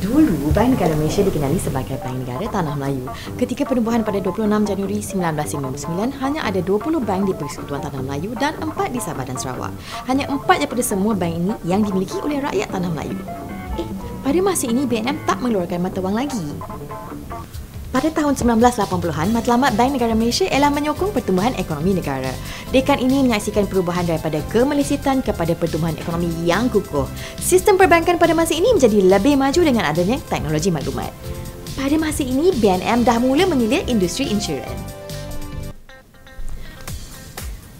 Dulu, Bank Negara Malaysia dikenali sebagai Bank Negara Tanah Melayu. Ketika penubuhan pada 26 Januari 1999, hanya ada 20 bank di Persekutuan Tanah Melayu dan 4 di Sabah dan Sarawak. Hanya 4 daripada semua bank ini yang dimiliki oleh rakyat Tanah Melayu. Eh, pada masa ini BNM tak mengeluarkan mata wang lagi. Pada tahun 1980-an, matlamat Bank Negara Malaysia ialah menyokong pertumbuhan ekonomi negara. Dekan ini menyaksikan perubahan daripada kemelisitan kepada pertumbuhan ekonomi yang kukuh. Sistem perbankan pada masa ini menjadi lebih maju dengan adanya teknologi maklumat. Pada masa ini, BNM dah mula mengilir industri insurans.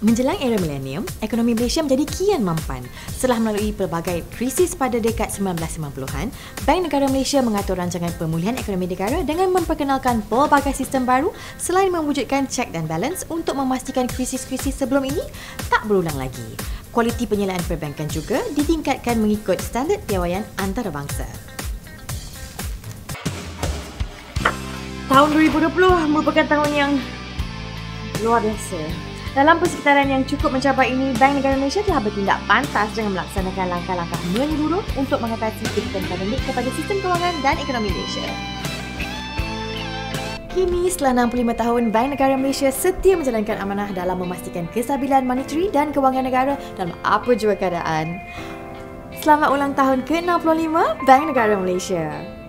Menjelang era milenium, ekonomi Malaysia menjadi kian mampan. Setelah melalui pelbagai krisis pada dekad 1990-an, Bank Negara Malaysia mengatur rancangan pemulihan ekonomi negara dengan memperkenalkan pelbagai sistem baru selain mewujudkan check dan balance untuk memastikan krisis-krisis sebelum ini tak berulang lagi. Kualiti penyelesaian perbankan juga ditingkatkan mengikut standard piawaian antarabangsa. Tahun 2020 merupakan tahun yang luar biasa. Dalam persekitaran yang cukup mencapai ini, Bank Negara Malaysia telah bertindak pantas dengan melaksanakan langkah-langkah menyeluruh untuk mengatasi kegiatan pandemik kepada sistem kewangan dan ekonomi Malaysia. Kini, setelah 65 tahun, Bank Negara Malaysia setia menjalankan amanah dalam memastikan kestabilan monetary dan kewangan negara dalam apa jua keadaan. Selamat ulang tahun ke-65 Bank Negara Malaysia.